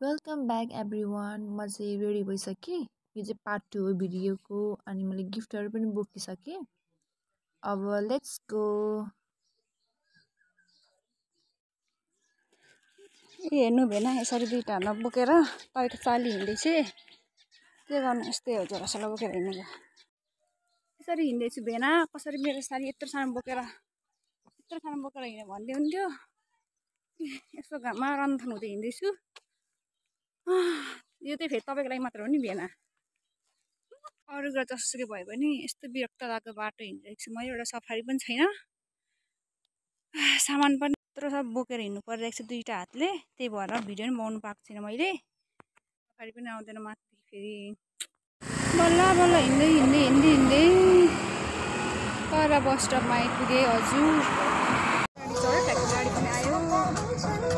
Welcome back every one म चाहिँ ready भइसकेँ। यो चाहिँ पार्ट टू हो भिडियोको अनि मैले गिफ्टहरू पनि बोकिसकेँ अब लेट्स गो ए हेर्नु भएन यसरी दुइटा बोकेर तपाईँको चाली हिँड्दैछ। के गर्नु यस्तै हो झोलासोला बोकेर हिँडेको। यसरी हिँड्दैछु भेन कसरी मेरो साली यत्रो सानो बोकेर यत्रो सानो बोकेर हिँड्यो भन्दै हुन्थ्यो। यसो घाममा रन्थन हुँदै हिँड्दैछु। यो चाहिँ फेरि तपाईँको लागि मात्र हो नि बिहान? अरू कुरा जसुकै भयो भने यस्तो विरक्त लाग्दो बाटो हिँडिरहेको छु म एउटा सफारी पनि छैन। सामान पनि यत्रो सब बोकेर हिँड्नु परिरहेको छ दुइटा हातले। त्यही भएर भिडियो पनि बनाउनु पाएको छैन मैले। सफारी पनि आउँदैन माथि फेरि। बल्ल बल्ल हिँड्दै हिँड्दै हिँड्दै हिँड्दै। तर बस स्टपमा आइपुगेँ हजुर। गाडी पनि आयो।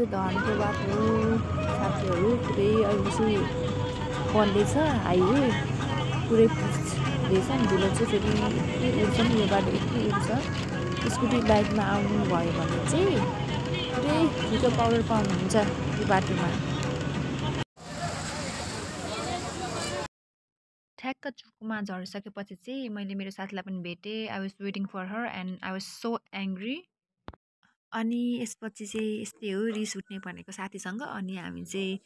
चाहिँ धनको बाटो साथीहरू पुरै अहिले चाहिँ बन्दैछ हाइवे पुरै पुग्दैछ नि धुलो चाहिँ फेरि यति उड्छ नि यो बाटो यति उड्छ स्कुटी बाइकमा आउनु भयो भने चाहिँ पुरै छिटो पावर पाउनुहुन्छ यो बाटोमा। ठ्याक्क चुकुमा झरिसकेपछि चाहिँ मैले मेरो साथीलाई पनि भेटेँ। I was waiting for her and I was so angry अनि यसपछि चाहिँ यस्तै हो रिस उठ्ने भनेको साथीसँग। अनि हामी चाहिँ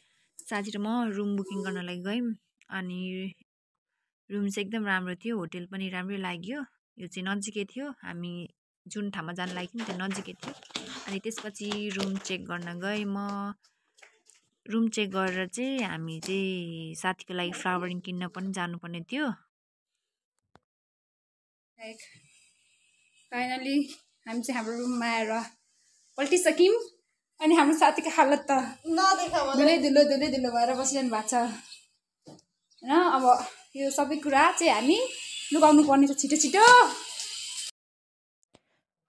साथी र म रुम बुकिङ गर्नलाई गयौँ। अनि रुम चाहिँ एकदम राम्रो थियो होटेल पनि राम्रै लाग्यो। यो चाहिँ नजिकै थियो। हामी जुन ठाउँमा जान लागेको त्यो नजिकै थियो। अनि त्यसपछि रुम चेक गर्न गएँ म। रुम चेक गरेर चाहिँ हामी चाहिँ साथीको लागि फ्लावरिङ किन्न पनि जानुपर्ने थियो। फाइनली हामी चाहिँ हाम्रो रुममा आएर पल्टिसक्यौँ अनि हाम्रो साथीको हालत त धुलै धुलो धुलै धुलो भएर बसिरहनु भएको छ। होइन अब यो सबै कुरा चाहिँ हामी लुगाउनु पर्ने छ छिटो छिटो।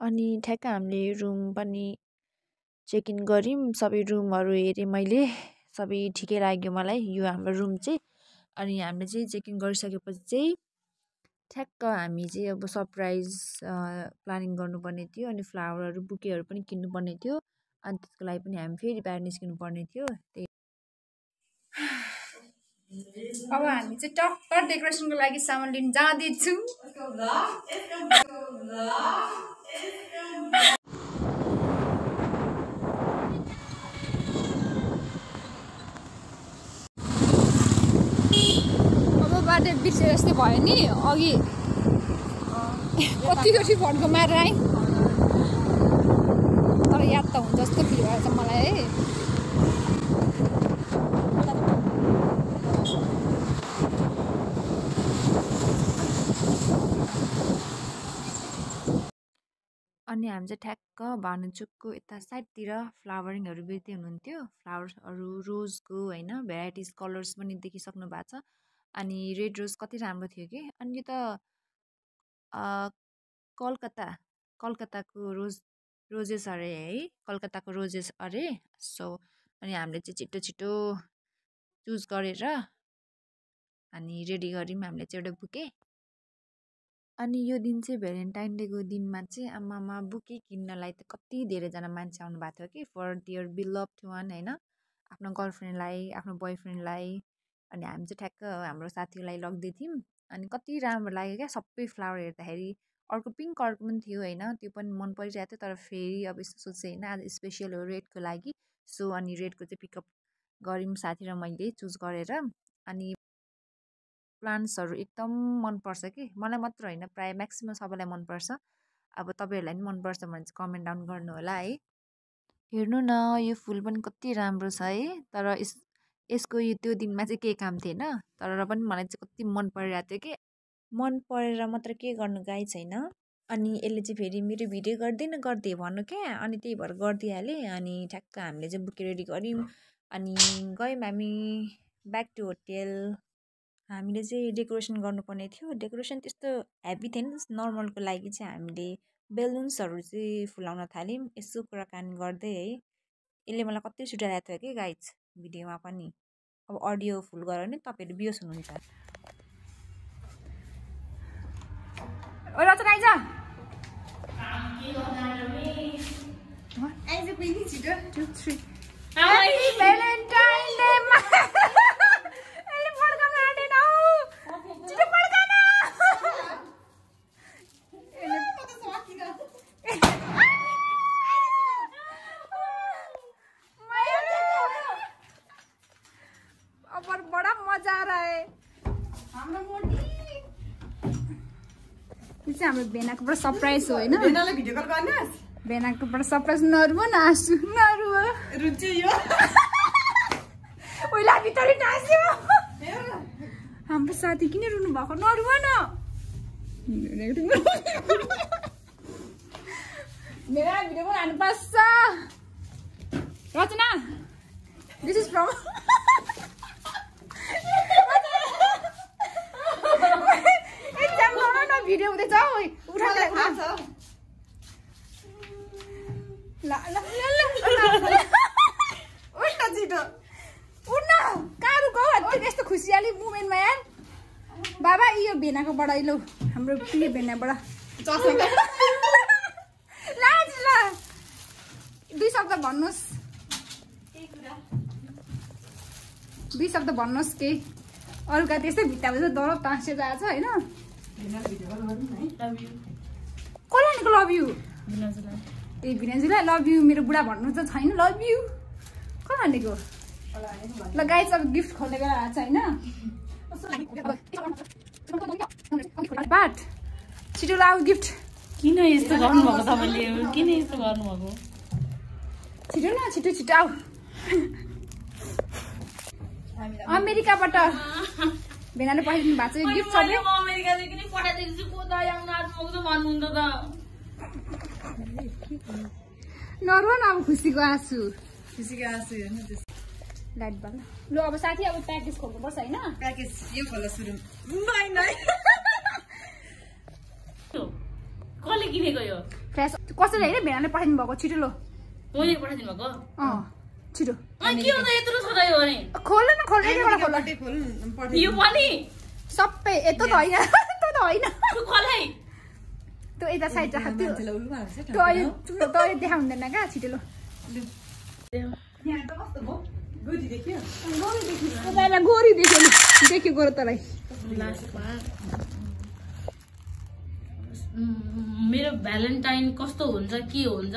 अनि ठ्याक्क हामीले रुम पनि चेक इन गऱ्यौँ। सबै रुमहरू हेरेँ मैले। सबै ठिकै लाग्यो मलाई। यो हाम्रो रुम चाहिँ। अनि हामीले चाहिँ चेक इन गरिसकेपछि चाहिँ ठ्याक्क हामी चाहिँ अब सरप्राइज प्लानिङ गर्नुपर्ने थियो अनि फ्लावरहरू बुकेहरू पनि किन्नुपर्ने थियो। अनि त्यसको लागि पनि हामी फेरि बाहिर निस्किनु पर्ने थियो। त्यही। अब हामी चाहिँ टक्कर डेकोरेसनको लागि सामान लिन जाँदैछौँ अब बाटो बिर्सेर जस्तै भयो नि अघि। कतिचोटि फड्को मारेर आएँ तर याद त हुन्छ जस्तो फिल भएछ मलाई है। अनि हामी चाहिँ ठ्याक्क भानुचुकको यता साइडतिर फ्लावरिङहरू बेच्दै हुनुहुन्थ्यो। फ्लावर्सहरू रोजको होइन भेराइटिज कलर्स पनि देखिसक्नु भएको छ। अनि रेड रोज कति राम्रो थियो कि? अनि यो त कलकत्ता कलकत्ताको रोज रोजेस अरे है कलकत्ताको रोजेस अरे। सो अनि हामीले चाहिँ छिटो छिटो चुज गरेर अनि रेडी गऱ्यौँ हामीले चाहिँ एउटा बुके। अनि यो दिन चाहिँ भ्यालेन्टाइन डेको दिनमा चाहिँ आमामा बुके किन्नलाई त कति धेरैजना मान्छे आउनु भएको थियो कि? फर दियर बिलभ वान होइन? आफ्नो गर्लफ्रेन्डलाई आफ्नो बोयफ्रेन्डलाई। अनि हामी चाहिँ ठ्याक्क हाम्रो साथीलाई लगिदिएको थियौँ अनि कति राम्रो लाग्यो क्या सबै फ्लावर हेर्दाखेरि। अर्को पिङ्क कलरको पनि थियो होइन त्यो पनि मन परिरहेको थियो तर फेरि अब यस्तो सोचेँ होइन आज स्पेसल हो रेडको लागि। सो अनि रेडको चाहिँ पिकअप गऱ्यौँ साथी र मैले चुज गरेर। अनि प्लान्ट्सहरू एकदम मनपर्छ कि। मलाई मात्र होइन प्रायः म्याक्सिमम् सबैलाई मनपर्छ। अब तपाईँहरूलाई पनि मनपर्छ भने चाहिँ कमेन्ट डाउन गर्नु होला है। हेर्नु न यो फुल पनि कति राम्रो छ है। तर यस यसको यो त्यो दिनमा चाहिँ केही काम थिएन। तर पनि मलाई चाहिँ कति मन परिरहेको थियो कि मन परेर मात्र के गर्नु गाई छैन। अनि यसले चाहिँ फेरि मेरो भिडियो गर्दैन गरिदिए भन्नु क्या। अनि त्यही भएर गरिदिइहालेँ। अनि ठ्याक्क हामीले चाहिँ बुके रेडी गऱ्यौँ। अनि गयौँ हामी ब्याक टु होटेल। हामीले चाहिँ डेकोरेसन गर्नुपर्ने थियो। डेकोरेसन त्यस्तो हेभी थिएन। नर्मलको लागि चाहिँ हामीले बेलुन्सहरू चाहिँ फुलाउन थाल्यौँ। यसो कुराकानी गर्दै है। यसले मलाई कति सुटाइरहेको थियो कि गाइज। भिडियोमा पनि। अब अडियो फुल गऱ्यो भने तपाईँहरू बियोस हुनुहुन्छ। ओ रचना आइज छिटो। टु थ्री भ्यालेन्टाइन डेमा यसले पड्काउन आँटेन हौ छिटो पड्कान अब बडा मजा आ रहा है हाम्रो मोटी यो चाहिँ हाम्रो भेनाकोबाट सरप्राइज हो होइन? भेनाकोबाट सरप्राइज नरुव न हाँसु नरुव रुन्छु यो ओइला भित्र टाँस्यो। हाम्रो साथी किन रुनु भएको? नरुव न। मेरो भिडियो पनि हान्नुपर्छ Rachana this is from exam गरौँ न भिडियो हुँदैछ हौ उठाएर मलाई थाहा छ ल ल ल ल उठ न छिटो उठ्न कहाँ रुको हौ यस्तो खुसियाली मुमेन्टमा यार बाबा यो भेनाकोबाट लौ। हाम्रो प्रिय भेनाबाट। लाज ल दुई शब्द भन्नुहोस् दुई शब्द भन्नुहोस् केही अरूका त्यस्तै भित्तामा चाहिँ दरब टाँसेर आएको छ होइन? कसलाई लभ यु ए भिनाजुलाई लभ यु मेरो बुढा भन्नु त छैन। लभ यु कसलाई भनेको ल गाई चाहिँ अब गिफ्ट खोल्ने बेला आएको छ होइन? पाठ छिटो लाऊ गिफ्ट किन यस्तो गर्नुभएको तपाईँले? किन यस्तो गर्नुभएको? छिटो न छिटो छिटो आऊ अमेरिकाबाट भेनाले पठाइदिनु भएको छ गिफ्ट सबै। म अमेरिकादेखि नै पठाइदिएको छु को त यहाँ नाच्नु त भन्नुहुन्छ त। नरुव न अब खुसीको आँसु। खुसीको आँसु हेर्नु लाइट बल्ल लु अब साथी अब प्याकेज खोल्नुपर्छ होइन? प्याकेज यो खोला सुरु। नाइ नाइ कसले किनेको यो? फ्रेस कसैले होइन भेनाले पठाइदिनु भएको छिटो लो। मैले पठाइदिनु भएको? अँ छिटो। अनि के हुन्छ यत्रो छ त यो अनि खोल न खोल यहाँबाट खोल पट्टै खोल यो पनि? सबै यस्तो त होइन त्यो त होइन। त्यो कसलाई त्यो यता साइड राख त्यो त्यो अहिले त्यो अहिले देखा हुँदैन क्या? छिटो लो। गोरी देख्यो देख्यो गोरो तँलाई मेरो भ्यालेन्टाइन कस्तो हुन्छ के हुन्छ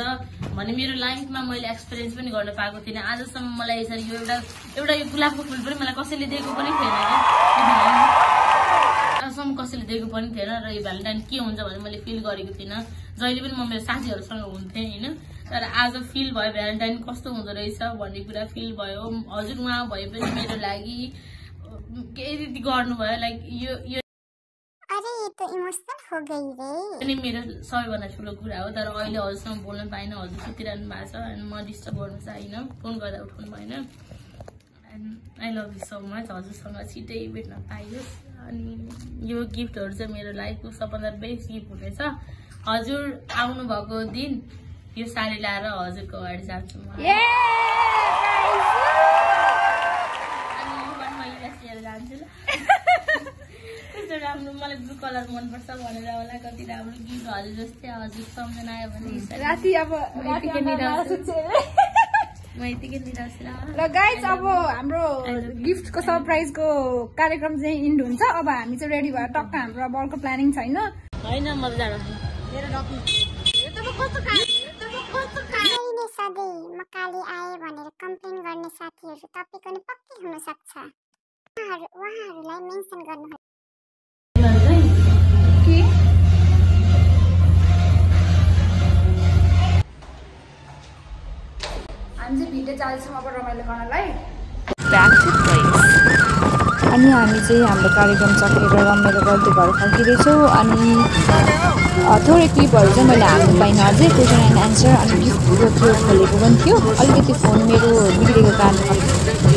भने मेरो लाइफमा मैले एक्सपिरियन्स पनि गर्न पाएको थिइनँ आजसम्म मलाई यसरी यो एउटा एउटा यो गुलाबको फुल पनि मलाई कसैले दिएको पनि थिएन आजसम्म कसैले दिएको पनि थिएन र यो भ्यालेन्टाइन के हुन्छ भने मैले फिल गरेको थिइनँ जहिले पनि म मेरो साथीहरूसँग हुन्थेँ होइन तर आज फिल भयो भ्यालेन्टाइन कस्तो हुँदो रहेछ भन्ने कुरा फिल भयो। हजुर उहाँ भए पनि मेरो लागि केही गर्नुभयो लाइक यो यो अरे ये तो इमोशनल हो गई रे। पनि मेरो सबैभन्दा ठुलो कुरा हो तर अहिले हजुरसँग बोल्न पाइनँ हजुर सुतिरहनु भएको छ अनि म डिस्टर्ब गर्नु चाहिनँ फोन गर्दा उठाउनु भएन। And I love you so much हजुरसँग छिटै भेट्न पाइयोस्। अनि यो गिफ्टहरू चाहिँ मेरो लाइफको सबभन्दा बेस्ट गिफ्ट हुनेछ। हजुर आउनुभएको दिन यो साडी लाएर हजुरको अगाडि जान्छु म जान्छु ल कस्तो राम्रो मलाई ब्लु कलर मनपर्छ भनेर होला कति राम्रो गिफ्ट हजुर जस्तै हजुर सम्झना आयो भने राति अब ल गाइज अब हाम्रो गिफ्टको सरप्राइजको कार्यक्रम चाहिँ इन्ड हुन्छ अब हामी चाहिँ रेडी भएर टक्क हाम्रो अब अर्को प्लानिङ छैन होइन गर्ने साथीहरू तपाईँको नि पक्कै हुनसक्छ उहाँहरू उहाँहरूलाई मेन्सन गर्नुहोस् हामी चाहिँ भिडियो जाँदैछौँ अब रमाइलो गर्नलाई। अनि हामी चाहिँ हाम्रो कार्यक्रम सकेर रमाइलो गर्दै घर फर्किँदैछौँ अनि थोरै क्लिपहरू चाहिँ मैले हाल्नु पाइनँ अझै क्वेसन एन्ड एन्सर अनि गिफ्टको खोलेको पनि थियो। अलिकति फोन मेरो बिग्रेको कारणले